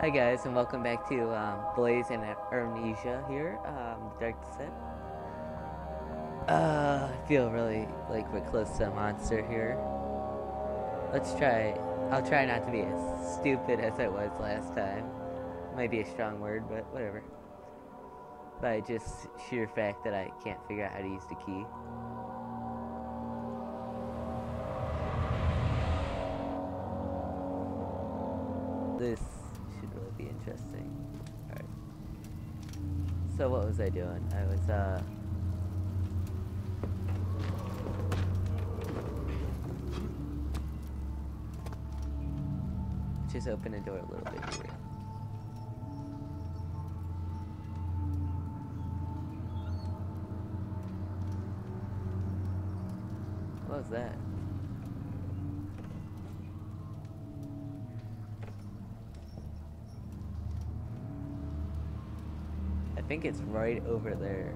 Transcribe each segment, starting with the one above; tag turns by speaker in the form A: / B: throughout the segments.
A: Hi guys, and welcome back to um, Blaze and Amnesia here, um, Dark Descent. Uh, I feel really like we're close to a monster here. Let's try. I'll try not to be as stupid as I was last time. Might be a strong word, but whatever. By just sheer fact that I can't figure out how to use the key. This interesting. Alright. So what was I doing? I was, uh... Just open the door a little bit. What was that? I think it's right over there.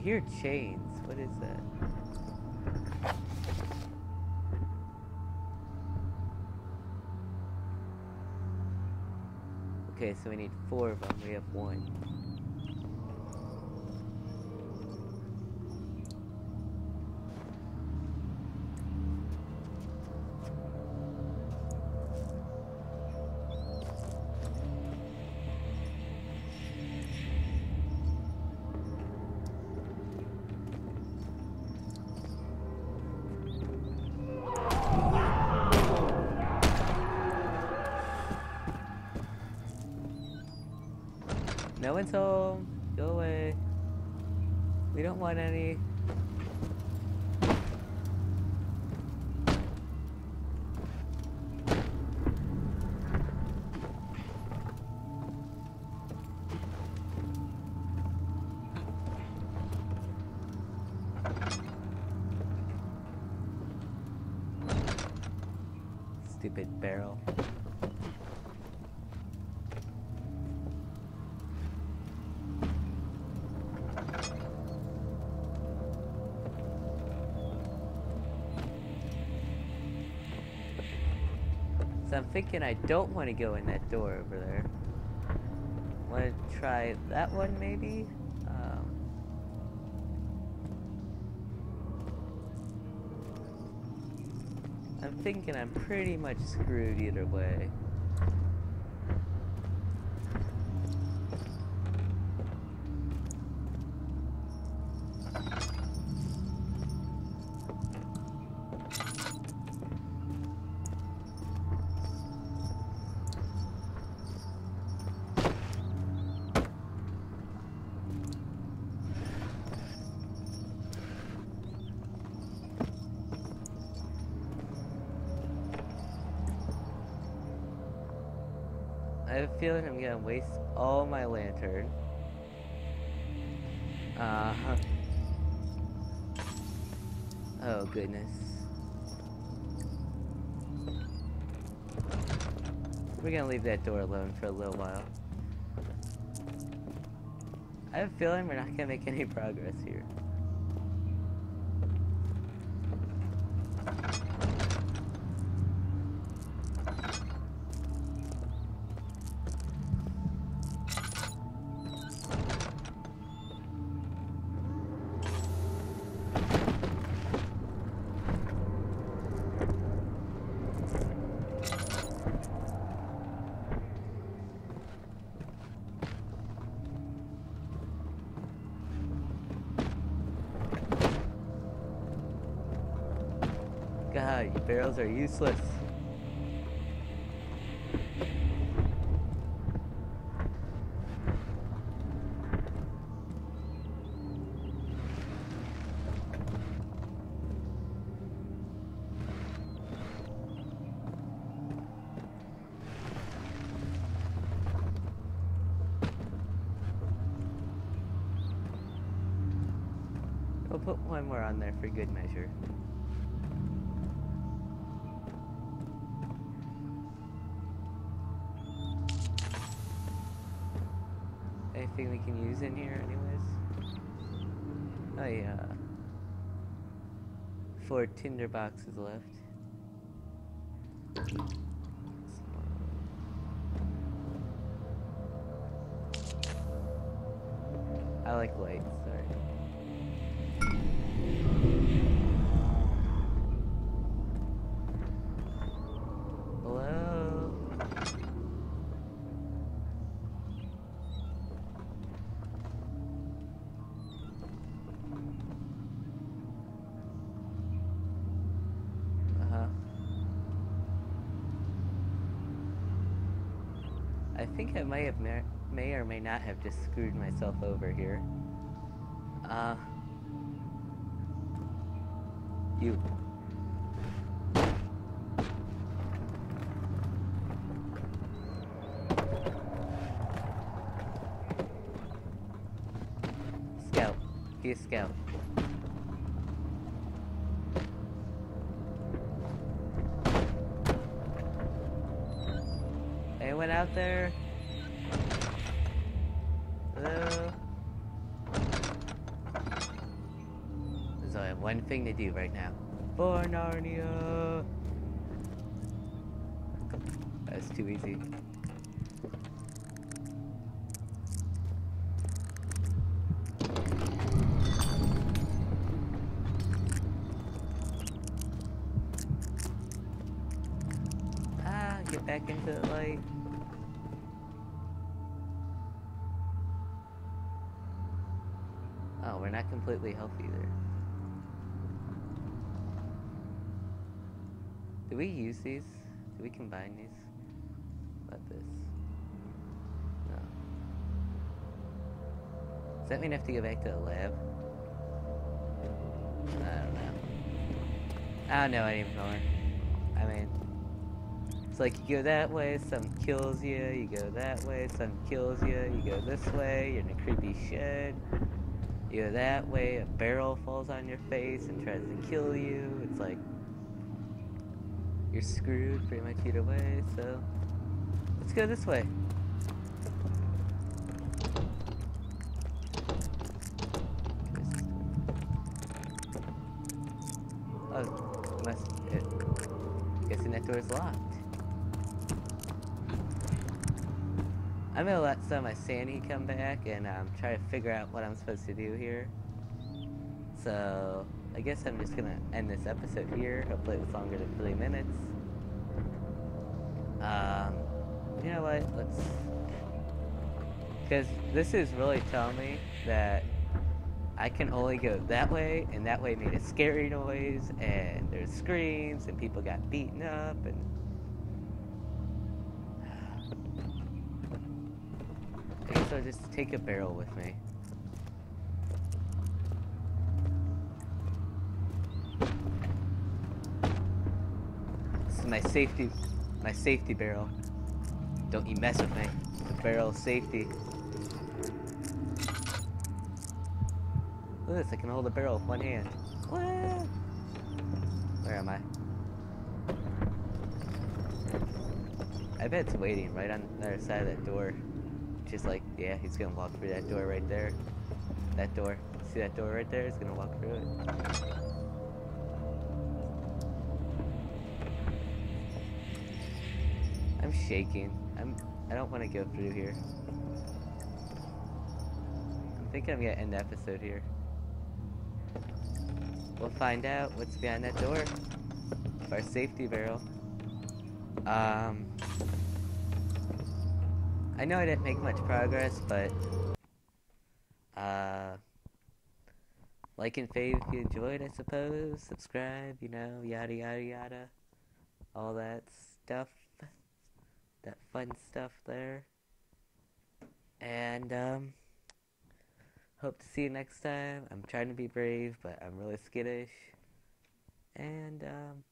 A: Hear chains. What is that? Okay, so we need four of them. We have one. No one's home. Go away. We don't want any. Stupid barrel. So I'm thinking I don't want to go in that door over there. Want to try that one maybe? Um, I'm thinking I'm pretty much screwed either way. I have a feeling I'm gonna waste all my lantern. Uh huh. Oh goodness. We're gonna leave that door alone for a little while. I have a feeling we're not gonna make any progress here. God, your barrels are useless. We'll put one more on there for good measure. Anything we can use in here anyways? Oh yeah. Four tinder boxes left. I like lights, sorry. I think I may have may, or may not have just screwed myself over here. Uh you Scout. A scout. Out there? Hello? There's only one thing to do right now. For Narnia! That's too easy. Ah, get back into the light. Completely healthy there. Do we use these? Do we combine these? What this? No. Does that mean I have to go back to the lab? I don't know. I don't know anymore. I mean, it's like you go that way, some kills you, you go that way, some kills you, you go this way, you're in a creepy shed. You go that way, a barrel falls on your face and tries to kill you. It's like you're screwed pretty much either way, so let's go this way. Oh, must it guessing that is locked. I'm gonna let some of my sanity come back and um, try to figure out what I'm supposed to do here. So, I guess I'm just gonna end this episode here. Hopefully it was longer than three minutes. Um, you know what? Let's... Because this is really telling me that I can only go that way, and that way made a scary noise, and there's screams, and people got beaten up, and... I guess I'll just take a barrel with me. This is my safety, my safety barrel. Don't you mess with me. The barrel safety. Look at this, I can hold a barrel with one hand. Where am I? I bet it's waiting right on the other side of that door. Just like, yeah, he's gonna walk through that door right there. That door. See that door right there? He's gonna walk through it. I'm shaking. I'm. I don't want to go through here. I'm thinking I'm gonna end the episode here. We'll find out what's behind that door. Our safety barrel. Um. I know I didn't make much progress, but uh, like and fave if you enjoyed, I suppose. Subscribe, you know, yada yada yada, all that stuff, that fun stuff there. And um, hope to see you next time. I'm trying to be brave, but I'm really skittish. And um,